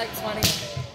like 20